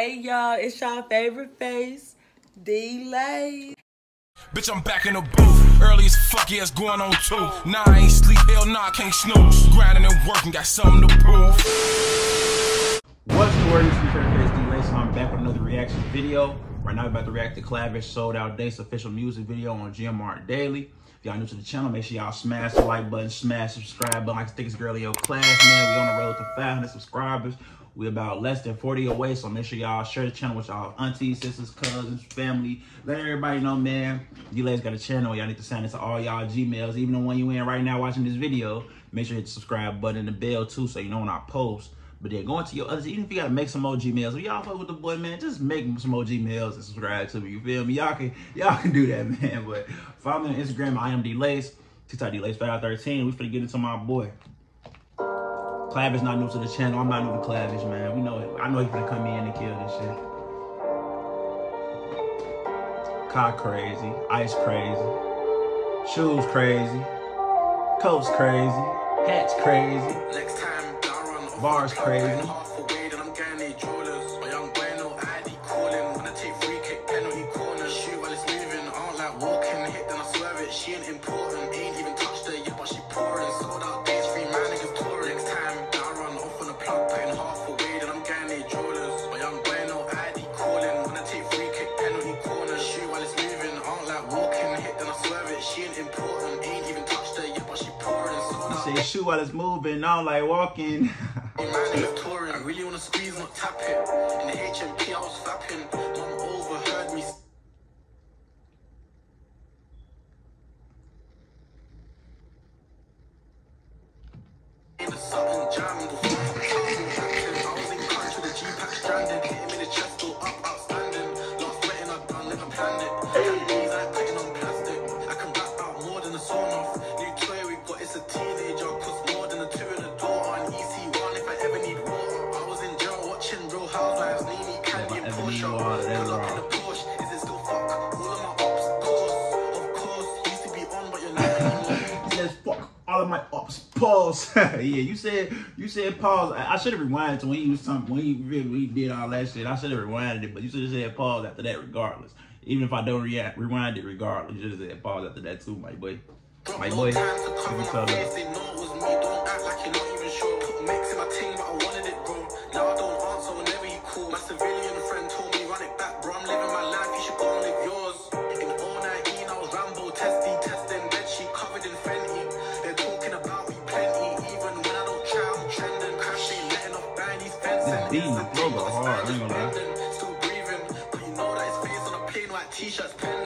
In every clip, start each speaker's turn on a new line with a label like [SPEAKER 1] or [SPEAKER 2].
[SPEAKER 1] Hey y'all, it's y'all favorite face, D-Lace.
[SPEAKER 2] Bitch, I'm back in the booth. Early as fuck, yeah, it's going on too. Nah, I ain't sleep, hell nah, I can't snooze. Grinding and working, got something to prove.
[SPEAKER 3] What's the word? It's your favorite face, D-Lace, so I'm back with another reaction video. Right now, we're about to react to Clavish Sold Out Dates official music video on GMR Daily. If y'all new to the channel, make sure y'all smash the like button, smash the subscribe button. Like the thickest girl in your class, man. We on the road to 500 subscribers. We about less than 40 away, so make sure y'all share the channel with y'all aunties, sisters, cousins, family. Let everybody know, man. D-Lace got a channel. Y'all need to send it to all y'all Gmails. Even the one you in right now watching this video, make sure you hit the subscribe button and the bell too, so you know when I post. But then going to your others, even if you gotta make some more Gmails, if y'all fuck with the boy, man, just make some more Gmails and subscribe to me. You feel me? Y'all can y'all can do that, man. But follow me on Instagram, I am D-Lace, TikTok D-Lace513. We finna get into my boy. Clavish not new to the channel. I'm not new to Clavish, man. We know it. I know he's gonna come in and kill this shit. Car crazy, ice crazy, shoes crazy, coats crazy, hats crazy, bars crazy. Say shoot while it's moving, I don't like walking.
[SPEAKER 4] Man, niggas touring. I really wanna squeeze, not tap. In the HMP, I was fapping. Mom overheard me. in the jam anymore.
[SPEAKER 3] He says fuck all of my ups. Pause. yeah, you said you said pause. I, I should have rewinded to when he was something when he really he did all that shit. I should have rewinded it, but you should have said pause after that regardless. Even if I don't react, rewind it regardless. You should have said pause after that too, my boy. My boy.
[SPEAKER 4] Time to
[SPEAKER 3] Give
[SPEAKER 4] cover
[SPEAKER 3] it to
[SPEAKER 4] my
[SPEAKER 3] him.
[SPEAKER 4] face, they know it was me. Don't act like you're not even sure. Put mix in my team, but I wanted it, bro. Now I don't answer whenever you call. My civilian friend told me run it back, bro. I'm living my life, you should go and live yours. In 019, I was Rambo, testy, testing, bed sheet covered in Fenty. They're talking about me plenty, even when I don't try, I'm trending. Letting off bandies, fencing.
[SPEAKER 3] This beat in the
[SPEAKER 4] Instant
[SPEAKER 3] flow
[SPEAKER 4] team,
[SPEAKER 3] go hard, I ain't gonna lie.
[SPEAKER 4] Still breathing, but you know that his face on a plain white t-shirt's pinned.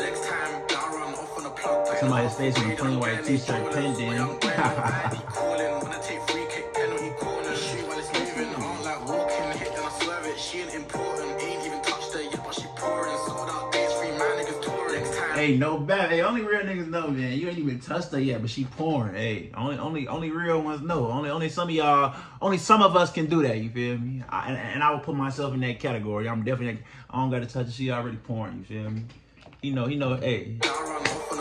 [SPEAKER 4] On a plug. putting
[SPEAKER 3] Somebody's
[SPEAKER 4] half
[SPEAKER 3] face on a plain white t-shirt
[SPEAKER 4] jewelers.
[SPEAKER 3] pinned in.
[SPEAKER 4] My young boy, no ID calling. When I take free kick, penalty corner. Shoot while it's moving. I like walking. Hit, then I swerve it. She ain't important. Ain't even touched her yet, but she pouring. Sold out days, free man niggas touring. Next time.
[SPEAKER 3] Hey, no bad. Hey, only real niggas know, man. You ain't even touched her yet, but she pouring. Hey, only, only, only real ones know. Only, only some of y'all, only some of us can do that. You feel me? I, and, and I would put myself in that category. I'm definitely. I don't got to touch her. She already pouring. You feel me? You know. you know. Hey,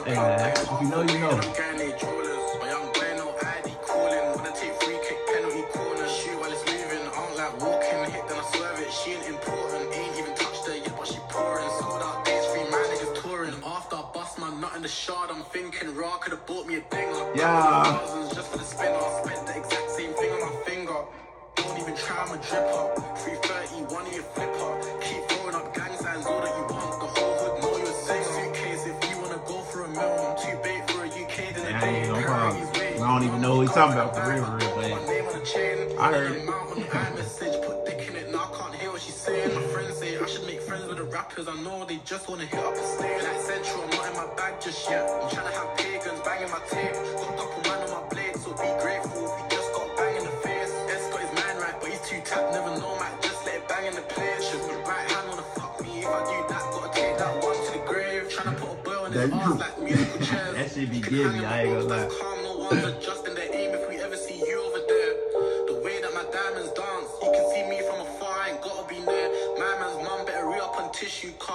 [SPEAKER 3] Hey, man, if you know, you know.
[SPEAKER 4] then I'm getting eight jewelers. My young boy, no ID calling. When I take free kick, penalty corner. Shoot while it's moving. I don't like walking. Hit, then I swerve it. She ain't important. Ain't even touched her yet, but she pouring. Sold out days, free man niggas touring. After I bust my nut in the shard, I'm thinking raw could have bought me a dinger.
[SPEAKER 3] Yeah.
[SPEAKER 4] Just for the spinner. Spent the exact same thing on my finger. Don't even try, I'm a dripper. 330, one of your flipper.
[SPEAKER 3] Talking about for real, real, but
[SPEAKER 4] My name on the chain.
[SPEAKER 3] I heard it.
[SPEAKER 4] Amount on the iMessage, put dick in it. Now I can't hear what she's saying. My friends say I should make friends with the rappers. I know they just wanna hit up a stage. Like Central, I'm not in my bag just yet. I'm trying to have pagans banging my tape. Got a couple man on my blade, so be grateful he just got bang in the face. S got his man right, but he's too tapped. Never know, might just let it bang in the place. Should be right hand wanna fuck me. If I do that, gotta take that one to the grave. Trying to put a bow on his ass like musical chairs.
[SPEAKER 3] That shit be giving me, I ain't gonna lie.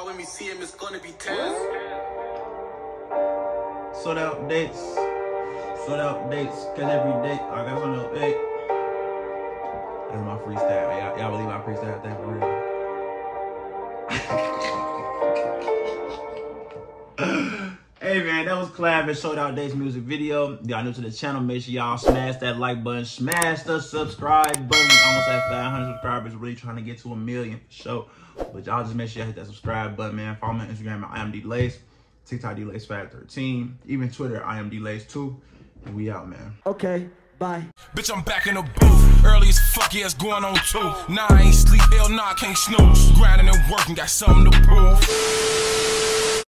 [SPEAKER 4] when we see him, it's gonna be tears.
[SPEAKER 3] Sold out dates. Sold out dates. Cause every date I got something else. Hey. That's my freestyle. Y'all, y'all believe my freestyle that for real? Clavish sold out days music video. Y'all new to the channel, make sure y'all smash that like button, smash the subscribe button. We almost at 500 subscribers. Really trying to get to a million for sure. But y'all just make sure y'all hit that subscribe button, man. Follow me on Instagram at IamDLace, TikTok DLace513, even Twitter IamDLace2. And we out, man.
[SPEAKER 1] Okay, bye.
[SPEAKER 2] Bitch, I'm back in the booth. Early as fuck, yeah, it's going on too. Nah, I ain't sleep, hell nah, I can't snooze. Grinding and working, got something to prove.